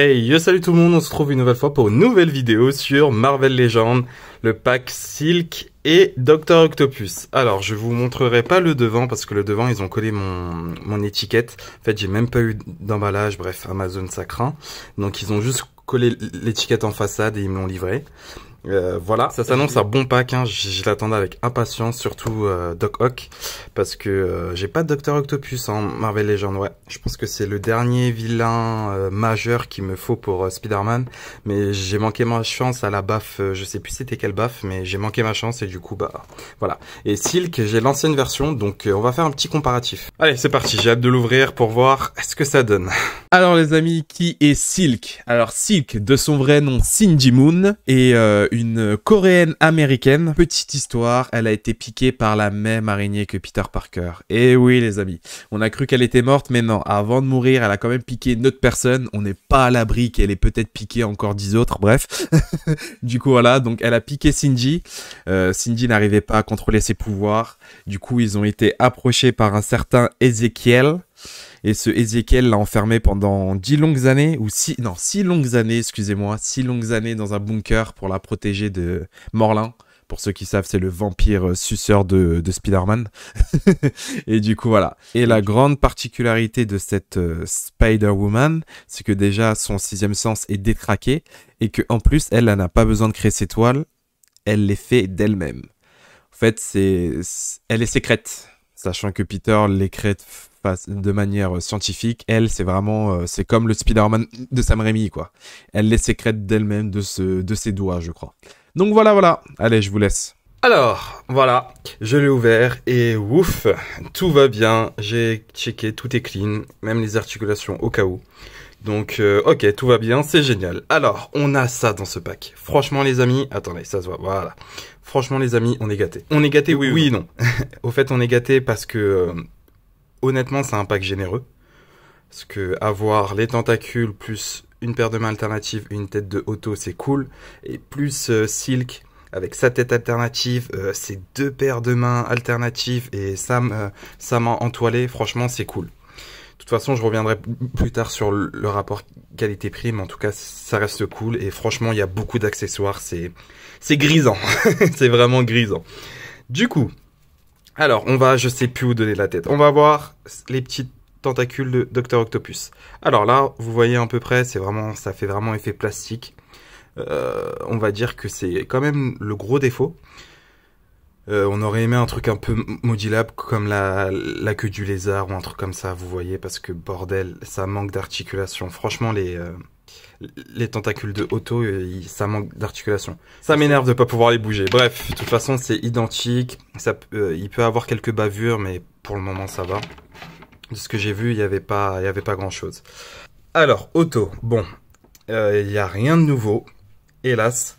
Hey, yo salut tout le monde, on se retrouve une nouvelle fois pour une nouvelle vidéo sur Marvel Legends, le pack Silk et Doctor Octopus. Alors, je vous montrerai pas le devant parce que le devant, ils ont collé mon, mon étiquette. En fait, j'ai même pas eu d'emballage, bref, Amazon ça craint. Donc, ils ont juste collé l'étiquette en façade et ils me l'ont livré. Euh, voilà, ça s'annonce un bon pack, hein. je, l'attendais avec impatience, surtout euh, Doc Ock, parce que euh, j'ai pas de Docteur Octopus en Marvel Legends, ouais. Je pense que c'est le dernier vilain majeur qu'il me faut pour Spider-Man, mais j'ai manqué ma chance à la baffe, je sais plus c'était quelle baffe, mais j'ai manqué ma chance et du coup, bah voilà. Et Silk, j'ai l'ancienne version, donc on va faire un petit comparatif. Allez, c'est parti, j'ai hâte de l'ouvrir pour voir ce que ça donne. Alors les amis, qui est Silk? Alors Silk, de son vrai nom Shinji Moon, et une coréenne américaine. Petite histoire, elle a été piquée par la même araignée que Peter Parker. Et oui les amis, on a cru qu'elle était morte, mais non, avant de mourir, elle a quand même piqué une autre personne. On n'est pas à l'abri qu'elle ait peut-être piqué encore dix autres, bref. du coup voilà, donc elle a piqué Shinji. Euh, Shinji n'arrivait pas à contrôler ses pouvoirs. Du coup ils ont été approchés par un certain Ezekiel. Et ce Ezekiel l'a enfermé pendant dix longues années, ou six, non, six longues années, excusez-moi, six longues années dans un bunker pour la protéger de Morlin. Pour ceux qui savent, c'est le vampire euh, suceur de, de Spider-Man. et du coup, voilà. Et la grande particularité de cette euh, Spider-Woman, c'est que déjà, son sixième sens est détraqué et que en plus, elle, elle n'a pas besoin de créer ses toiles. Elle les fait d'elle-même. En fait, c'est, elle est sécrète. Sachant que Peter les crée de manière euh, scientifique. Elle, c'est vraiment, euh, c'est comme le Spider-Man de Sam Raimi, quoi. Elle les sécrète d'elle-même de, ce, de ses doigts, je crois. Donc voilà, voilà. Allez, je vous laisse. Alors, voilà, je l'ai ouvert et ouf, tout va bien. J'ai checké, tout est clean, même les articulations au cas où. Donc, euh, ok, tout va bien, c'est génial. Alors, on a ça dans ce pack. Franchement, les amis, attendez, ça se voit, voilà. Franchement, les amis, on est gâtés. On est gâtés, oui, oui, non. Au fait, on est gâtés parce que honnêtement, c'est un pack généreux. Parce que avoir les tentacules plus une paire de mains alternatives, une tête de auto, c'est cool. Et plus euh, Silk avec sa tête alternative, euh, ses deux paires de mains alternatives et sa, euh, sa main franchement, c'est cool. De toute façon, je reviendrai plus tard sur le, rapport qualité-prix, mais en tout cas, ça reste cool. Et franchement, il y a beaucoup d'accessoires. C'est grisant. c'est vraiment grisant. Du coup, alors, on va, je sais plus où donner la tête. On va voir les petites tentacules de Dr Octopus. Alors là, vous voyez à peu près, c'est vraiment, ça fait vraiment effet plastique. Euh, on va dire que c'est quand même le gros défaut. Euh, on aurait aimé un truc un peu modulable comme la, la queue du lézard ou un truc comme ça, vous voyez, parce que bordel, ça manque d'articulation. Franchement, les, euh, les tentacules de Otto, euh, ça manque d'articulation. Ça m'énerve de pas pouvoir les bouger. Bref, de toute façon, c'est identique. Euh, il peut avoir quelques bavures, mais pour le moment, ça va. De ce que j'ai vu, il n'y avait pas, grand chose. Alors, Otto, bon, euh, il n'y a rien de nouveau, hélas.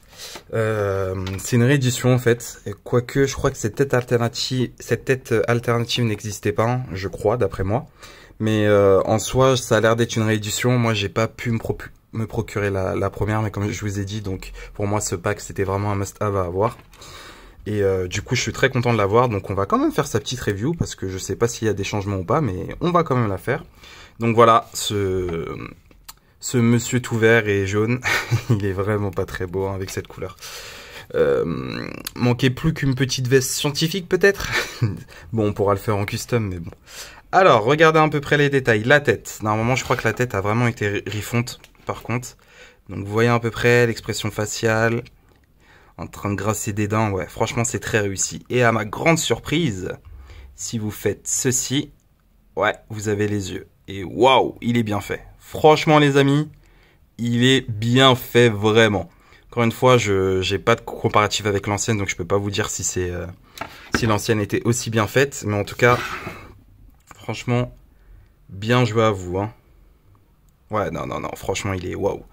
c'est une réédition en fait, quoique je crois que cette tête alternative, cette tête alternative n'existait pas, je crois, d'après moi. Mais en soi, ça a l'air d'être une réédition. Moi, j'ai pas pu me, me procurer la, première, mais comme je vous ai dit, donc pour moi ce pack c'était vraiment un must-have à avoir. Et euh, du coup je suis très content de l'avoir, donc on va quand même faire sa petite review, parce que je sais pas s'il y a des changements ou pas, mais on va quand même la faire. Donc voilà, ce, monsieur tout vert et jaune, il est vraiment pas très beau hein, avec cette couleur. Euh, manquait plus qu'une petite veste scientifique peut-être? Bon, on pourra le faire en custom, mais bon. Alors, regardez à peu près les détails. La tête. Normalement, je crois que la tête a vraiment été rifonte par contre. Donc vous voyez à peu près l'expression faciale, en train de grasser des dents, ouais, franchement c'est très réussi. Et à ma grande surprise, si vous faites ceci, ouais, vous avez les yeux. Et waouh, il est bien fait. Franchement les amis, il est bien fait vraiment. Encore une fois, je n'ai pas de comparatif avec l'ancienne, donc je peux pas vous dire si c'est euh, si l'ancienne était aussi bien faite, mais en tout cas, franchement, bien joué à vous. Hein. Ouais, non, non, non, franchement, il est waouh.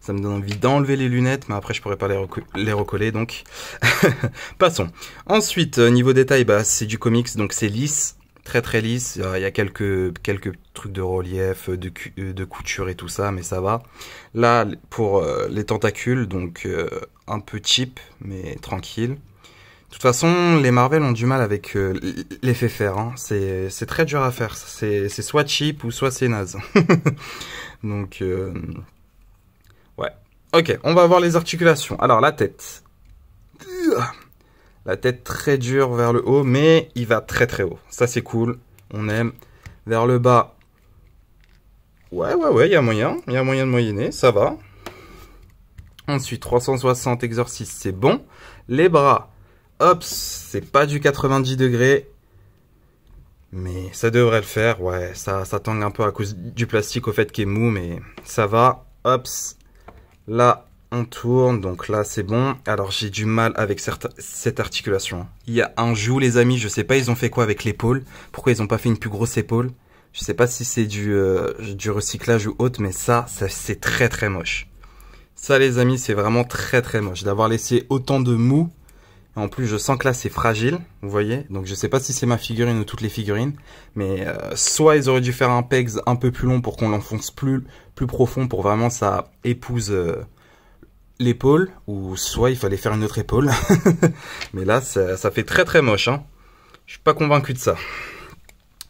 Ça me donne envie d'enlever les lunettes, mais après, je pourrais pas les, recoller, donc. Passons. Ensuite, euh, niveau détail, bah, c'est du comics, donc c'est lisse, très très lisse. Il y a quelques, quelques trucs de relief, de, euh, de couture et tout ça, mais ça va. Là, pour euh, les tentacules, donc un peu cheap, mais tranquille. De toute façon, les Marvel ont du mal avec l'effet faire. Hein. C'est très dur à faire. C'est soit cheap ou soit c'est naze. Donc, euh, Ok, on va voir les articulations. Alors, la tête. La tête très dure vers le haut, mais il va très très haut. Ça, c'est cool. On aime. Vers le bas. Ouais, ouais, ouais, il y a moyen. Il y a moyen de moyenner, ça va. Ensuite, 360 exercices, c'est bon. Les bras. Hop, c'est pas du 90 degrés. Mais ça devrait le faire. Ouais, ça, ça tangue un peu à cause du plastique au fait qu'il est mou, mais ça va. Hop, là, on tourne. Donc là, c'est bon. Alors, j'ai du mal avec cette articulation. Il y a un joue, les amis. Je sais pas, ils ont fait quoi avec l'épaule? Pourquoi ils ont pas fait une plus grosse épaule? Je sais pas si c'est du, euh, recyclage ou autre, mais ça, ça c'est très très moche. Ça, les amis, c'est vraiment très très moche. D'avoir laissé autant de mou en plus, je sens que là, c'est fragile, vous voyez. Donc, je sais pas si c'est ma figurine ou toutes les figurines. Mais euh, soit ils auraient dû faire un pegs un peu plus long pour qu'on l'enfonce plus, profond pour vraiment ça épouse euh, l'épaule. Ou soit il fallait faire une autre épaule. mais là, ça, ça, fait très très moche. Hein. Je suis pas convaincu de ça.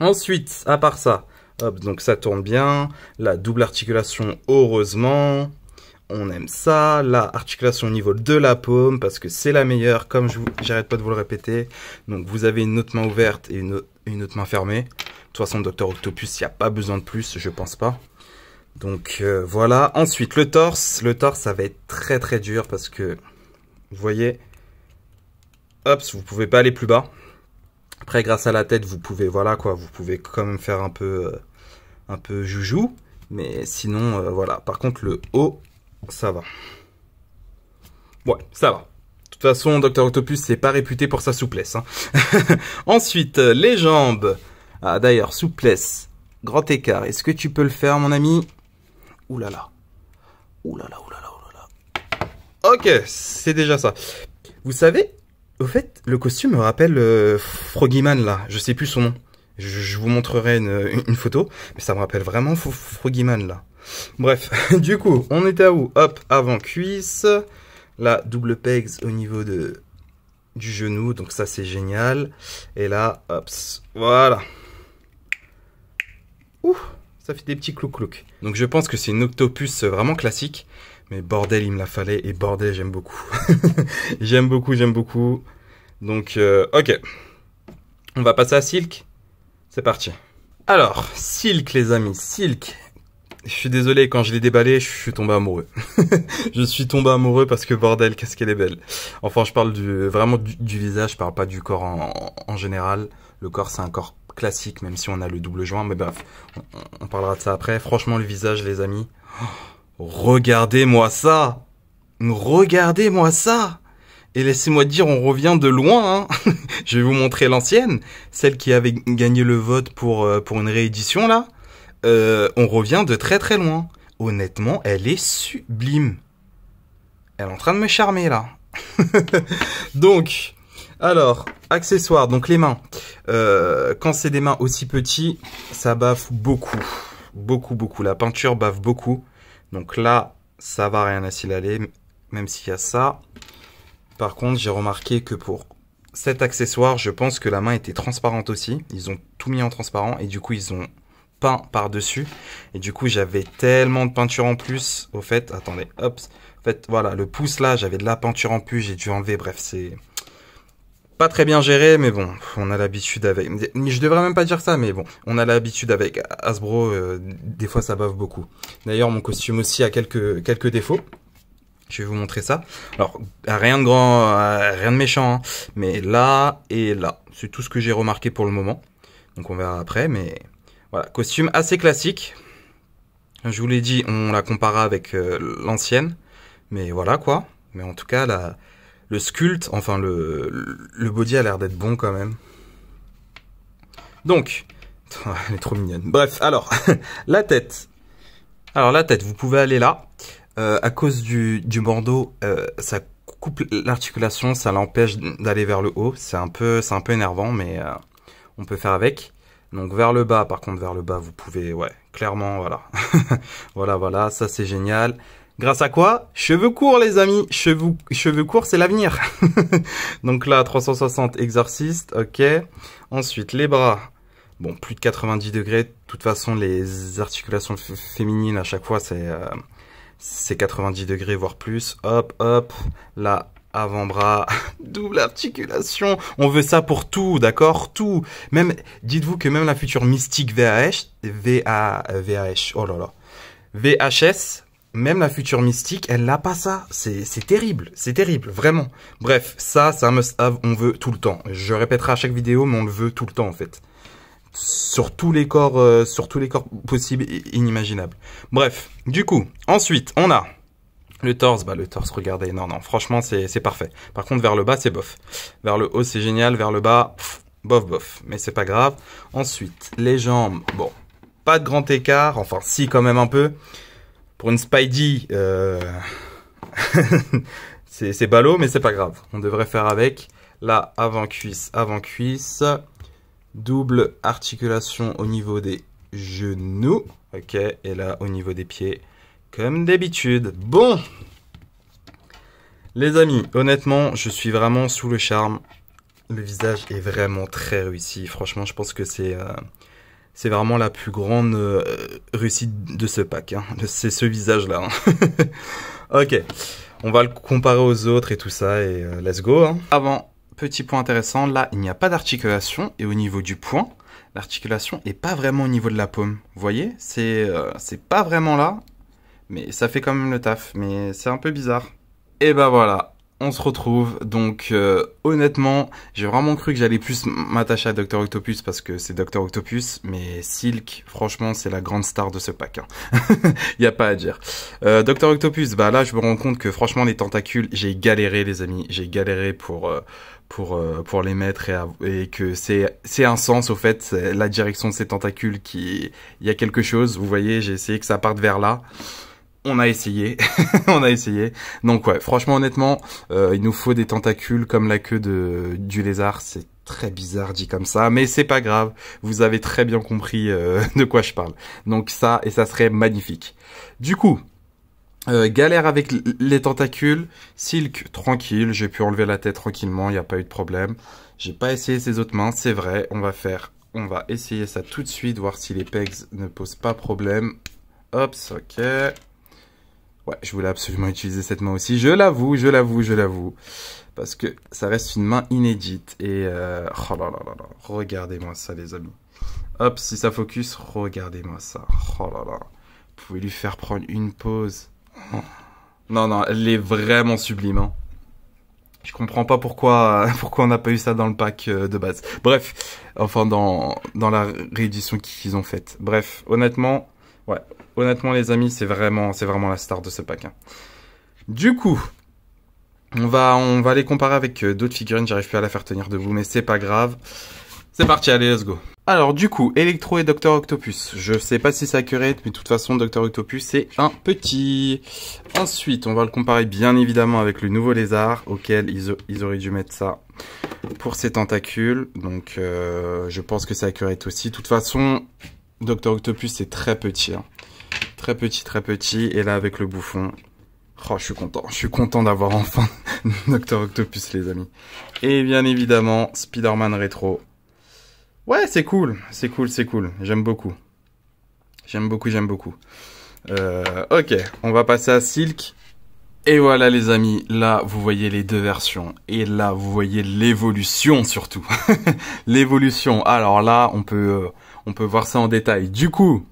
Ensuite, à part ça, hop, donc ça tourne bien. La double articulation, heureusement on aime ça. La articulation au niveau de la paume, parce que c'est la meilleure, comme je j'arrête pas de vous le répéter. Donc vous avez une autre main ouverte et une, autre main fermée. De toute façon, Docteur Octopus, il n'y a pas besoin de plus, je pense pas. Donc euh, voilà. Ensuite, le torse. Le torse, ça va être très très dur parce que, vous voyez, hop, vous pouvez pas aller plus bas. Après, grâce à la tête, vous pouvez, voilà quoi, vous pouvez quand même faire un peu, euh, un peu joujou. Mais sinon, euh, voilà. Par contre, le haut, ça va. Ouais, ça va. De toute façon, Dr Octopus, c'est pas réputé pour sa souplesse. Hein. Ensuite, euh, les jambes. Ah, d'ailleurs, souplesse. Grand écart. Est-ce que tu peux le faire, mon ami? Ouh là là. Ouh là là, là là, là là. Ok, c'est déjà ça. Vous savez, au fait, le costume me rappelle euh, Froggyman, là. Je sais plus son nom. Je, vous montrerai une, photo. Mais ça me rappelle vraiment Froggyman, là. Bref, du coup, on était à où? Hop, avant cuisse. La double pegs au niveau de du genou, donc ça c'est génial. Et là, hop, voilà. Ouh, ça fait des petits clou-clouc. Donc je pense que c'est une octopus vraiment classique. Mais bordel, il me la fallait. Et bordel, j'aime beaucoup. j'aime beaucoup, j'aime beaucoup. Donc, euh, ok. On va passer à Silk. C'est parti. Alors, Silk, les amis. Silk, je suis désolé, quand je l'ai déballé, je suis tombé amoureux. je suis tombé amoureux parce que bordel, qu'est-ce qu'elle est belle. Enfin, je parle vraiment du, visage, je parle pas du corps en, général. Le corps, c'est un corps classique, même si on a le double joint. Mais bref, on, parlera de ça après. Franchement, le visage, les amis. Regardez-moi ça Regardez-moi ça et laissez-moi dire, on revient de loin. Hein. je vais vous montrer l'ancienne, celle qui avait gagné le vote pour, euh, une réédition là. Euh, on revient de très très loin. Honnêtement, elle est sublime. Elle est en train de me charmer là. donc, alors, accessoires, donc les mains. Euh, quand c'est des mains aussi petits, ça baffe beaucoup. Beaucoup, beaucoup. La peinture baffe beaucoup. Donc là, ça va rien à s'y aller, même s'il y a ça. Par contre, j'ai remarqué que pour cet accessoire, je pense que la main était transparente aussi. Ils ont tout mis en transparent et du coup, ils ont peint par-dessus. Et du coup, j'avais tellement de peinture en plus. Au fait, attendez, hop. En fait, voilà, le pouce là, j'avais de la peinture en plus, j'ai dû enlever. Bref, c'est pas très bien géré, mais bon, on a l'habitude avec. Je devrais même pas dire ça, mais bon, on a l'habitude avec Hasbro. Euh, des fois, ça bave beaucoup. D'ailleurs, mon costume aussi a quelques quelques défauts. Je vais vous montrer ça. Alors, rien de grand, rien de méchant, hein. mais là et là, c'est tout ce que j'ai remarqué pour le moment. Donc on verra après, mais voilà, costume assez classique. Je vous l'ai dit, on la compara avec euh, l'ancienne. Mais voilà quoi. Mais en tout cas, le sculpte, enfin le, le body a l'air d'être bon quand même. Donc, elle est trop mignonne. Bref, alors, la tête. Alors la tête, vous pouvez aller là. Euh, à cause du, du bandeau, euh, ça coupe l'articulation, ça l'empêche d'aller vers le haut. C'est un peu, c'est un peu énervant, mais on peut faire avec. Donc vers le bas, par contre vers le bas, vous pouvez, ouais, clairement, voilà. voilà, voilà, ça c'est génial. Grâce à quoi? Cheveux courts les amis, cheveux, cheveux courts c'est l'avenir. Donc là, 360 exorciste, ok. Ensuite, les bras. Bon, plus de 90 degrés. De toute façon, les articulations féminines, à chaque fois, c'est... Euh, c'est 90 degrés, voire plus. Hop, hop, là, avant-bras, double articulation. On veut ça pour tout, d'accord? Tout. Même, dites-vous que même la future Mystique VHS, VA, VHS, oh là là, VHS, même la future Mystique, elle n'a pas ça. C'est terrible, c'est terrible, vraiment. Bref, ça, c'est un must-have, on veut tout le temps. Je répéterai à chaque vidéo, mais on le veut tout le temps, en fait. Sur tous les corps, euh, sur tous les corps possibles et inimaginables. Bref, du coup, ensuite, on a le torse, bah le torse, regardez, non, non, franchement, c'est parfait. Par contre, vers le bas, c'est bof. Vers le haut, c'est génial, vers le bas, bof, bof. Mais c'est pas grave. Ensuite, les jambes, bon, pas de grand écart, enfin, si, quand même un peu. Pour une Spidey, euh... c'est ballot, mais c'est pas grave. On devrait faire avec. Là, avant-cuisse, avant-cuisse. Double articulation au niveau des genoux. Ok, et là, au niveau des pieds, comme d'habitude. Bon Les amis, honnêtement, je suis vraiment sous le charme. Le visage est vraiment très réussi. Franchement, je pense que c'est... Euh, c'est vraiment la plus grande euh, réussite de ce pack. Hein. C'est ce visage-là. Hein. ok, on va le comparer aux autres et tout ça, et euh, let's go. Hein. Avant, petit point intéressant, là, il n'y a pas d'articulation, et au niveau du point, l'articulation est pas vraiment au niveau de la paume. Vous voyez C'est c'est pas vraiment là, mais ça fait quand même le taf, mais c'est un peu bizarre. Et bah voilà, on se retrouve. Donc euh, honnêtement, j'ai vraiment cru que j'allais plus m'attacher à Dr Octopus parce que c'est Dr Octopus, mais Silk, franchement, c'est la grande star de ce pack. Il hein. y a pas à dire. Euh, Dr Octopus, bah là, je me rends compte que franchement, les tentacules, j'ai galéré, les amis. J'ai galéré pour euh, pour euh, pour les mettre et, et que c'est c'est un sens au fait, la direction de ces tentacules qui il y a quelque chose. Vous voyez, j'ai essayé que ça parte vers là on a essayé, on a essayé. Donc ouais, franchement honnêtement, euh, il nous faut des tentacules comme la queue de du lézard. C'est très bizarre dit comme ça, mais c'est pas grave. Vous avez très bien compris euh, de quoi je parle. Donc ça et ça serait magnifique. Du coup, euh, galère avec les tentacules, Silk tranquille, j'ai pu enlever la tête tranquillement, il n'y a pas eu de problème. J'ai pas essayé ses autres mains, c'est vrai. On va faire, on va essayer ça tout de suite, voir si les pegs ne posent pas problème. Hop, ok. Ouais, je voulais absolument utiliser cette main aussi. Je l'avoue, je l'avoue, je l'avoue. Parce que ça reste une main inédite. Et euh... oh là là là là. Regardez-moi ça, les amis. Hop, si ça focus, regardez-moi ça. Oh là là. Vous pouvez lui faire prendre une pause. Non, non, elle est vraiment sublime. Hein. Je comprends pas pourquoi, pourquoi on n'a pas eu ça dans le pack euh, de base. Bref, enfin dans, dans la réédition qu'ils ont faite. Bref, honnêtement, ouais, honnêtement les amis, c'est vraiment, c'est vraiment la star de ce pack. Hein. Du coup, on va, on va les comparer avec euh, d'autres figurines. J'arrive plus à la faire tenir debout, mais c'est pas grave. C'est parti, allez, let's go. Alors du coup, Electro et Dr Octopus. Je sais pas si c'est accurate, mais de toute façon, Dr Octopus c'est un petit. Ensuite, on va le comparer bien évidemment avec le nouveau lézard, auquel ils, auraient dû mettre ça pour ses tentacules. Donc euh, je pense que c'est accurate aussi. De toute façon, Dr Octopus c'est très petit. Hein. Très petit, très petit. Et là, avec le bouffon. Oh, je suis content. Je suis content d'avoir enfin Docteur Octopus, les amis. Et bien évidemment, Spider-Man Retro. Ouais, c'est cool. C'est cool, c'est cool. J'aime beaucoup. J'aime beaucoup, j'aime beaucoup. Euh, ok, on va passer à Silk. Et voilà les amis, là vous voyez les deux versions. Et là vous voyez l'évolution surtout. l'évolution. Alors là on peut, euh, on peut voir ça en détail. Du coup,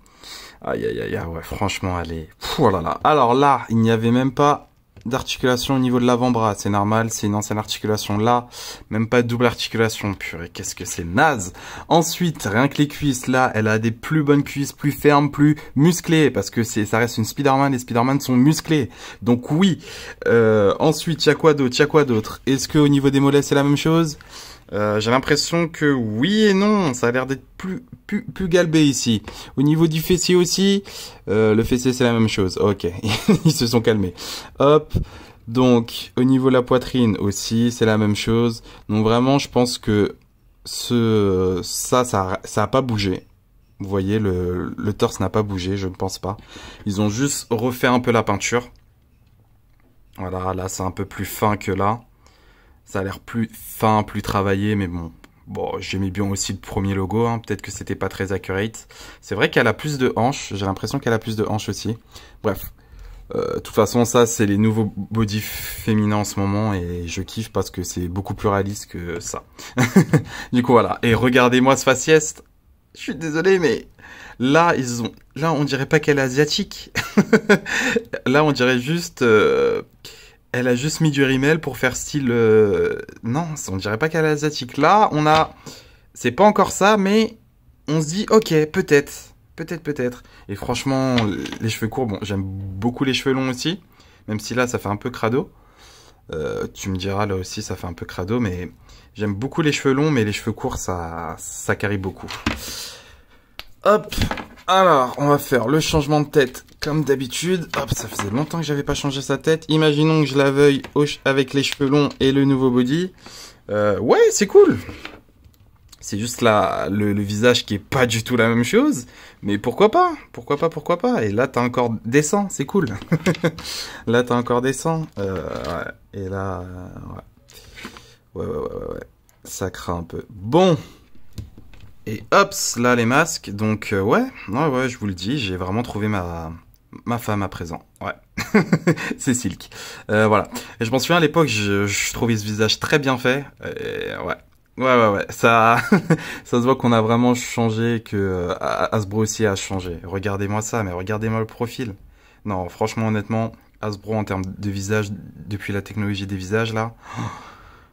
Aïe, aïe, aïe, ouais, franchement, allez. Oh là là. Alors là, il n'y avait même pas d'articulation au niveau de l'avant-bras. C'est normal, c'est une ancienne articulation là. Même pas de double articulation. Purée, qu'est-ce que c'est naze. Ensuite, rien que les cuisses, là, elle a des plus bonnes cuisses, plus fermes, plus musclées. Parce que c'est, ça reste une Spider-Man, les Spider-Man sont musclés. Donc oui. Euh, ensuite, il a quoi d'autre? Il a quoi d'autre? Est-ce que au niveau des mollets, c'est la même chose? Euh, j'ai l'impression que oui et non, ça a l'air d'être plus, plus, galbé ici. Au niveau du fessier aussi, euh, le fessier c'est la même chose. Ok, ils se sont calmés. Hop, donc au niveau de la poitrine aussi, c'est la même chose. Donc vraiment, je pense que ce, ça, ça, ça pas bougé. Vous voyez, le, le torse n'a pas bougé, je ne pense pas. Ils ont juste refait un peu la peinture. Voilà, là c'est un peu plus fin que là. Ça a l'air plus fin, plus travaillé, mais bon. Bon, j'aimais bien aussi le premier logo, hein. peut-être que c'était pas très accurate. C'est vrai qu'elle a plus de hanches, j'ai l'impression qu'elle a plus de hanches aussi. Bref, Euh, de toute façon, ça, c'est les nouveaux body féminins en ce moment et je kiffe parce que c'est beaucoup plus réaliste que ça. du coup, voilà. Et regardez-moi ce faciès. Je suis désolé, mais là, ils ont, là, on dirait pas qu'elle est asiatique. là, on dirait juste, euh, elle a juste mis du rimel pour faire style, euh, non, on dirait pas qu'elle est asiatique. Là, on a, c'est pas encore ça, mais on se dit, ok, peut-être. Peut-être, peut-être. Et franchement, les cheveux courts, bon, j'aime beaucoup les cheveux longs aussi. Même si là, ça fait un peu crado. Euh, tu me diras, là aussi, ça fait un peu crado. Mais j'aime beaucoup les cheveux longs, mais les cheveux courts, ça, ça carie beaucoup. Hop. Alors, on va faire le changement de tête comme d'habitude. Hop, ça faisait longtemps que j'avais pas changé sa tête. Imaginons que je la veuille avec les cheveux longs et le nouveau body. Euh, ouais, c'est cool. C'est juste là le, visage qui est pas du tout la même chose, mais pourquoi pas? Pourquoi pas Pourquoi pas? Et là t'as encore décent, c'est cool. là t'as encore décent. Euh, ouais. Et là, ouais. ouais. Ouais, ouais, ouais, Ça craint un peu. Bon. Et hop, là les masques. Donc euh, ouais, ouais, ouais, je vous le dis, j'ai vraiment trouvé ma ma femme à présent. Ouais. c'est Silk. Euh, voilà. Et je m'en souviens à l'époque, je, trouvais ce visage très bien fait. Et, ouais. Ouais, ouais, ouais. Ça, ça se voit qu'on a vraiment changé, que euh, Hasbro aussi a changé. Regardez-moi ça, mais regardez-moi le profil. Non, franchement, honnêtement, Hasbro en termes de visage, depuis la technologie des visages là,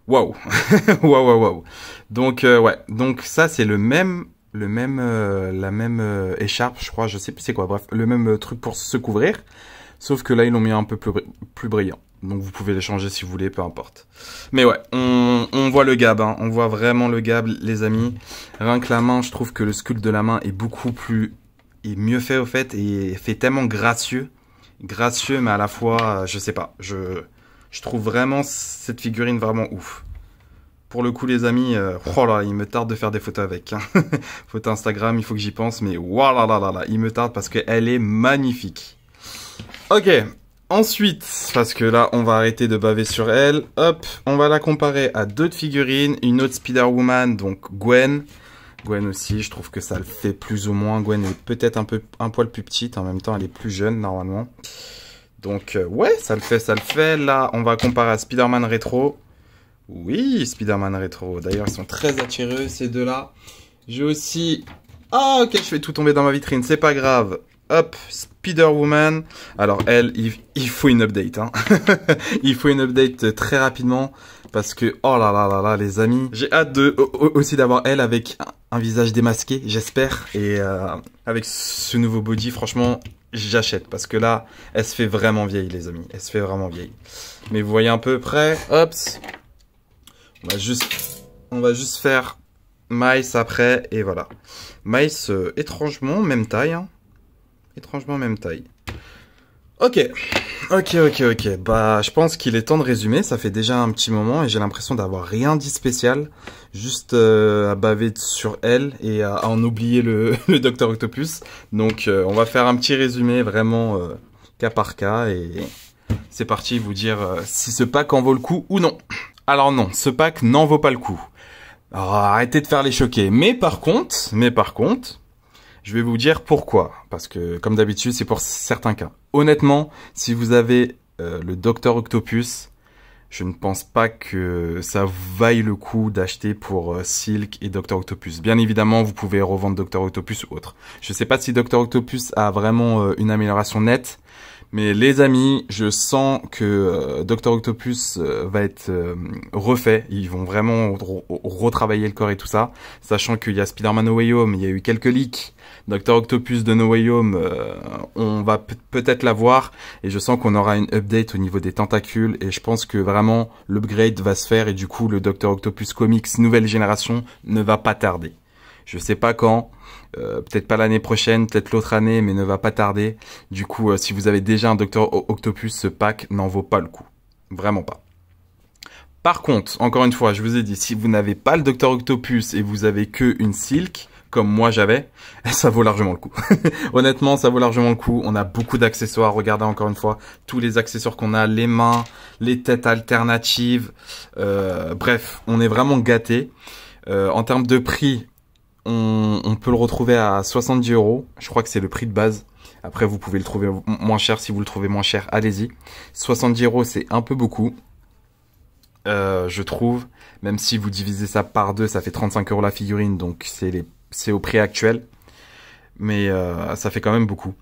waouh, waouh, waouh, waouh. Donc euh, ouais, donc ça c'est le même, le même, euh, la même écharpe, je crois, je sais plus c'est quoi. Bref, le même truc pour se couvrir, sauf que là ils l'ont mis un peu plus, plus brillant. Donc vous pouvez les changer si vous voulez, peu importe. Mais ouais, on, on voit le gab, hein. on voit vraiment le gab, les amis. Rien que la main, je trouve que le sculpte de la main est beaucoup plus... est mieux fait au fait, et fait tellement gracieux. Gracieux, mais à la fois, je sais pas, je, je trouve vraiment cette figurine vraiment ouf. Pour le coup, les amis, euh, oh il me tarde de faire des photos avec. Hein. Instagram, il faut que j'y pense, mais voilà, là, là, là, il me tarde parce qu'elle est magnifique. Ok, Ensuite, parce que là, on va arrêter de baver sur elle. Hop, on va la comparer à d'autres figurines. Une autre Spider-Woman, donc Gwen. Gwen aussi, je trouve que ça le fait plus ou moins. Gwen est peut-être un peu un poil plus petite. En même temps, elle est plus jeune, normalement. Donc, euh, ouais, ça le fait, ça le fait. Là, on va comparer à Spider-Man Retro. Oui, Spider-Man Retro. D'ailleurs, ils sont très attireux, ces deux-là. J'ai aussi... Ah, ok, je fais tout tomber dans ma vitrine. C'est pas grave. Hop, Spider-Woman. Alors elle, il, faut une update. Hein. il faut une update très rapidement parce que oh là là là là les amis, j'ai hâte de aussi d'avoir elle avec un, visage démasqué, j'espère, et euh, avec ce nouveau body, franchement, j'achète parce que là, elle se fait vraiment vieille les amis, elle se fait vraiment vieille. Mais vous voyez un peu près, hop, on va juste, on va juste faire Mice après et voilà. Mice euh, étrangement même taille. Hein étrangement même taille. Ok, ok, ok, ok. Bah, je pense qu'il est temps de résumer. Ça fait déjà un petit moment et j'ai l'impression d'avoir rien dit spécial. Juste euh, à baver sur elle et à, en oublier le, le Docteur Octopus. Donc, euh, on va faire un petit résumé vraiment euh, cas par cas et c'est parti vous dire si ce pack en vaut le coup ou non. Alors non, ce pack n'en vaut pas le coup. Alors, arrêtez de faire les choquer. Mais par contre, mais par contre, je vais vous dire pourquoi. Parce que, comme d'habitude, c'est pour certains cas. Honnêtement, si vous avez euh, le Docteur Octopus, je ne pense pas que ça vaille le coup d'acheter pour euh, Silk et Docteur Octopus. Bien évidemment, vous pouvez revendre Docteur Octopus ou autre. Je ne sais pas si Docteur Octopus a vraiment euh, une amélioration nette, mais les amis, je sens que euh, Doctor Octopus euh, va être euh, refait. Ils vont vraiment retravailler le corps et tout ça. Sachant qu'il y a Spider-Man No Way Home, il y a eu quelques leaks. Doctor Octopus de No Way Home, on va peut-être la voir. Et je sens qu'on aura une update au niveau des tentacules. Et je pense que vraiment l'upgrade va se faire. Et du coup, le Doctor Octopus Comics nouvelle génération ne va pas tarder. Je sais pas quand. Euh, peut-être pas l'année prochaine, peut-être l'autre année, mais ne va pas tarder. Du coup, euh, si vous avez déjà un Docteur Octopus, ce pack n'en vaut pas le coup. Vraiment pas. Par contre, encore une fois, je vous ai dit, si vous n'avez pas le Docteur Octopus et vous avez que une Silk, comme moi j'avais, ça vaut largement le coup. Honnêtement, ça vaut largement le coup. On a beaucoup d'accessoires. Regardez encore une fois tous les accessoires qu'on a, les mains, les têtes alternatives. Euh, bref, on est vraiment gâté. en termes de prix, on, peut le retrouver à 70 euros. Je crois que c'est le prix de base. Après, vous pouvez le trouver moins cher. Si vous le trouvez moins cher, allez-y. 70 euros, c'est un peu beaucoup. Euh, je trouve. Même si vous divisez ça par deux, ça fait 35 euros la figurine. Donc, c'est au prix actuel. Mais euh, ça fait quand même beaucoup.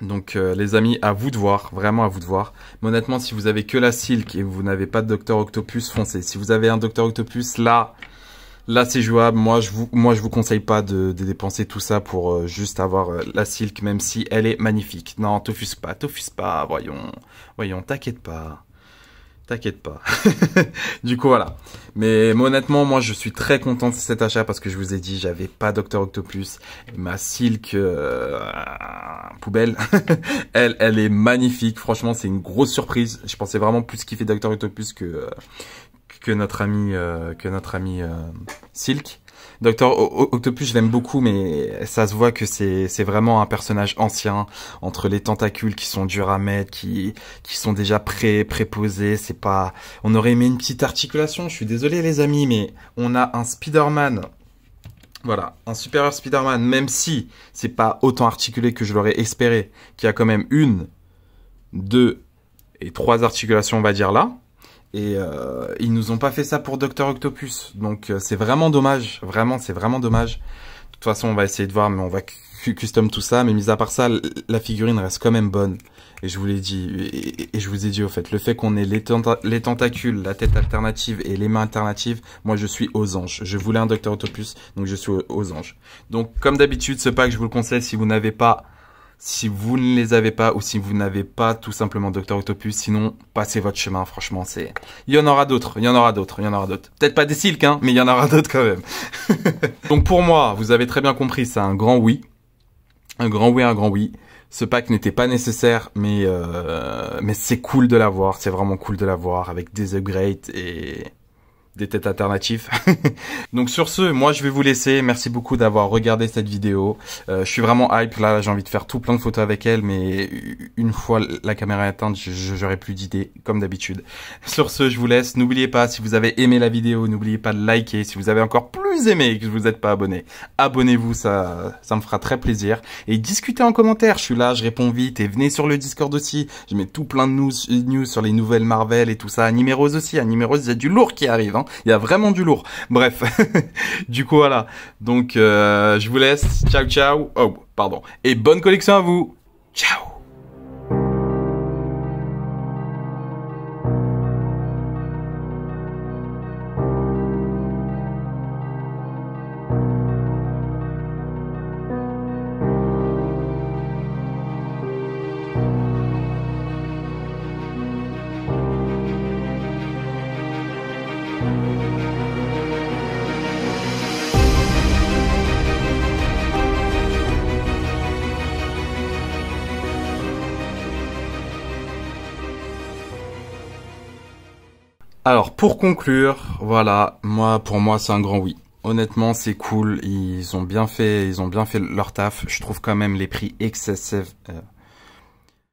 Donc euh, les amis, à vous de voir, vraiment à vous de voir. Mais honnêtement, si vous avez que la Silk et vous n'avez pas de Docteur Octopus, foncez. Si vous avez un Docteur Octopus, là, là c'est jouable. Moi, je vous, moi, je vous conseille pas de, dépenser tout ça pour euh, juste avoir euh, la Silk, même si elle est magnifique. Non, t'offuse pas, t'offuse pas. Voyons, voyons, t'inquiète pas. T'inquiète pas. du coup, voilà. Mais, honnêtement, moi, je suis très content de cet achat parce que je vous ai dit, j'avais pas Docteur Octopus. Ma Silk euh, poubelle, elle, elle est magnifique. Franchement, c'est une grosse surprise. Je pensais vraiment plus kiffer Docteur Octopus que que notre ami euh, que notre ami Silk. Docteur Octopus, je l'aime beaucoup, mais ça se voit que c'est c'est vraiment un personnage ancien entre les tentacules qui sont durs à mettre, qui qui sont déjà pré préposés. C'est pas. On aurait aimé une petite articulation. Je suis désolé les amis, mais on a un Spider-Man. Voilà, un supérieur Spider-Man, même si c'est pas autant articulé que je l'aurais espéré, qui a quand même une, deux et trois articulations, on va dire là. Et euh, ils nous ont pas fait ça pour Docteur Octopus. Donc euh, c'est vraiment dommage. Vraiment, c'est vraiment dommage. De toute façon, on va essayer de voir, mais on va custom tout ça. Mais mis à part ça, la figurine reste quand même bonne. Et je vous l'ai dit, et, je vous ai dit au fait, le fait qu'on ait les, les, tentacules, la tête alternative et les mains alternatives, moi je suis aux anges. Je voulais un Docteur Octopus, donc je suis aux anges. Donc comme d'habitude, ce pack, je vous le conseille si vous n'avez pas si vous ne les avez pas ou si vous n'avez pas tout simplement Docteur Octopus, sinon passez votre chemin, franchement, c'est... Il y en aura d'autres, il y en aura d'autres, il y en aura d'autres. Peut-être pas des silks, hein, mais il y en aura d'autres quand même. Donc pour moi, vous avez très bien compris, c'est un grand oui. Un grand oui, un grand oui. Ce pack n'était pas nécessaire, mais euh, mais c'est cool de l'avoir, c'est vraiment cool de l'avoir avec des upgrades et des têtes alternatives. Donc sur ce, moi je vais vous laisser. Merci beaucoup d'avoir regardé cette vidéo. Euh, je suis vraiment hype là, j'ai envie de faire tout plein de photos avec elle, mais une fois la caméra éteinte, j'aurai plus d'idées, comme d'habitude. Sur ce, je vous laisse. N'oubliez pas, si vous avez aimé la vidéo, n'oubliez pas de liker. Si vous avez encore plus aimé et que vous n'êtes pas abonné, abonnez-vous, ça, ça me fera très plaisir. Et discutez en commentaire, je suis là, je réponds vite. Et venez sur le Discord aussi, je mets tout plein de news, sur les nouvelles Marvel et tout ça. Animeros aussi, Animeros, il y a du lourd qui arrive. Hein. Il y a vraiment du lourd. Bref, du coup voilà. Donc euh, je vous laisse. Ciao ciao. Oh pardon. Et bonne collection à vous. Ciao. Alors pour conclure, voilà, moi pour moi c'est un grand oui. Honnêtement, c'est cool, ils ont bien fait, ils ont bien fait leur taf. Je trouve quand même les prix excessifs, euh,